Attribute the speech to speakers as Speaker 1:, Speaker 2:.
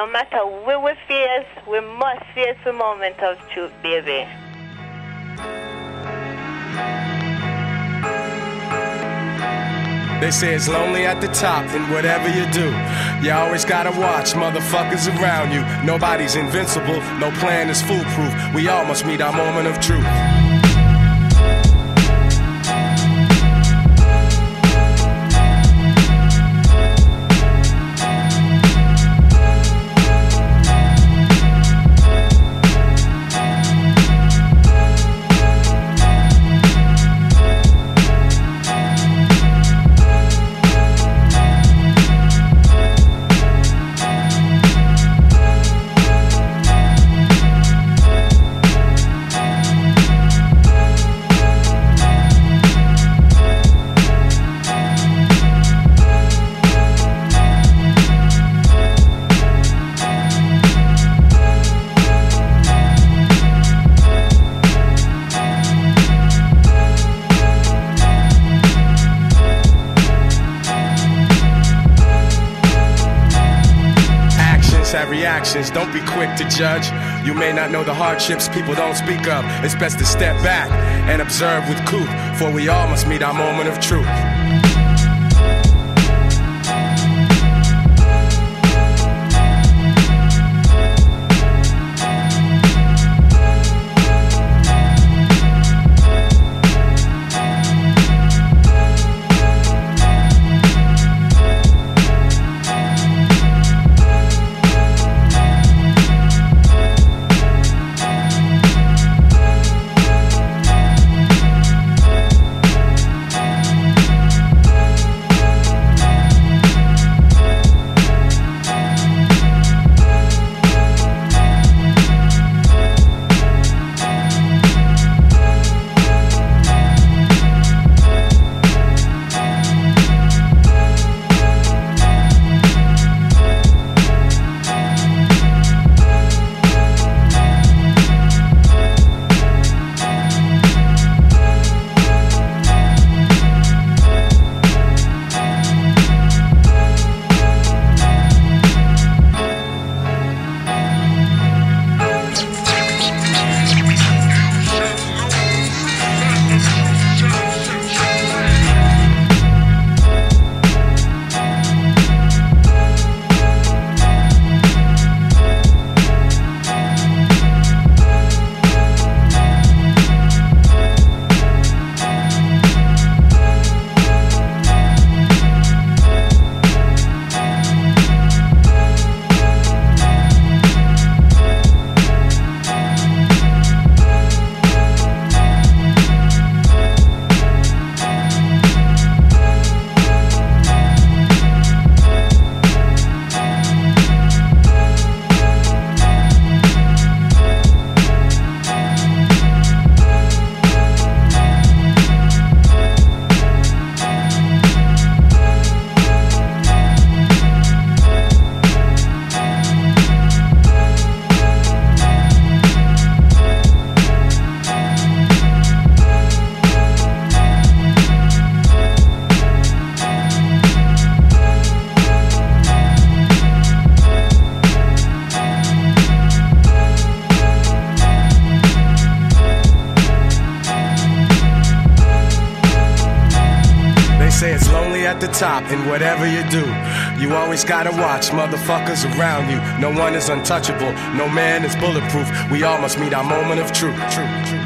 Speaker 1: No matter where we face, we must face the moment of truth, baby.
Speaker 2: They say it's lonely at the top, and whatever you do, you always gotta watch motherfuckers around you. Nobody's invincible, no plan is foolproof. We all must meet our moment of truth. Have reactions, don't be quick to judge. You may not know the hardships people don't speak of. It's best to step back and observe with couth, for we all must meet our moment of truth. Say it's lonely at the top, and whatever you do, you always gotta watch motherfuckers around you. No one is untouchable, no man is bulletproof. We all must meet our moment of truth. Truth.